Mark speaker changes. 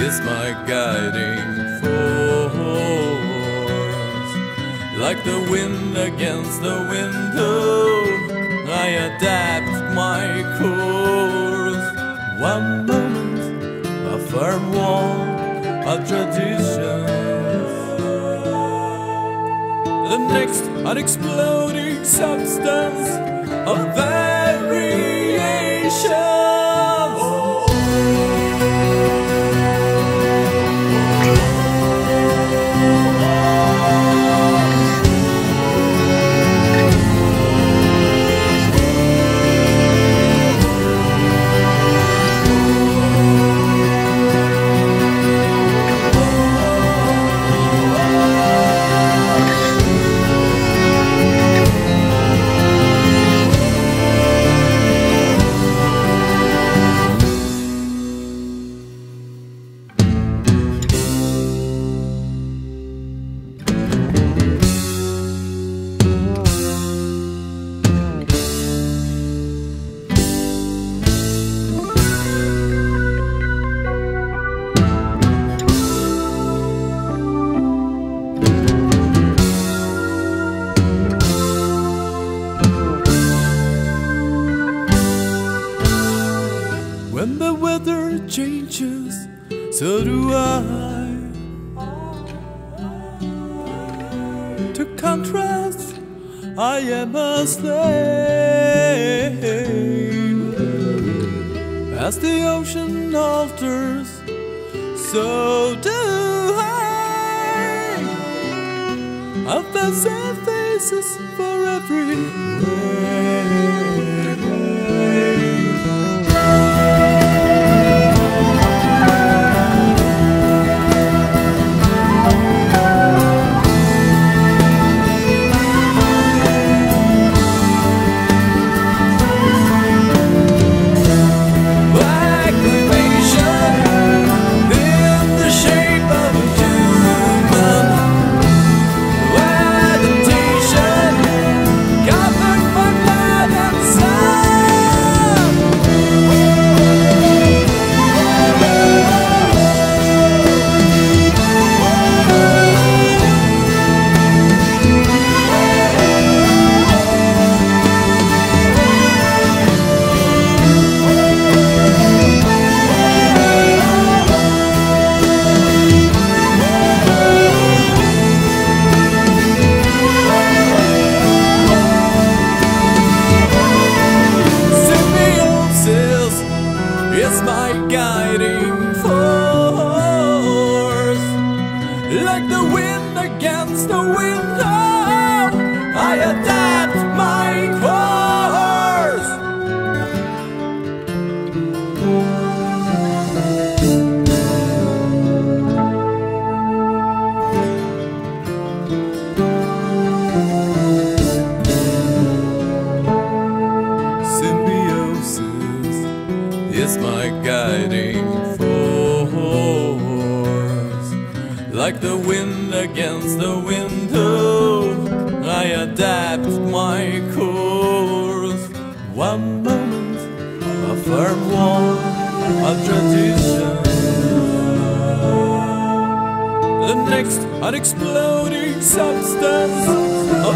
Speaker 1: is my guiding force. Like the wind against the window, oh, I adapt my course. One moment, a firm wall, a tradition. The next, an exploding substance of variation. When the weather changes, so do I. To contrast, I am a slave. As the ocean alters, so do I. A thousand faces for every is my guiding force. Like the wind against the window, oh, I adapt my course. One moment, a firm wall, a tradition. The next, an exploding substance of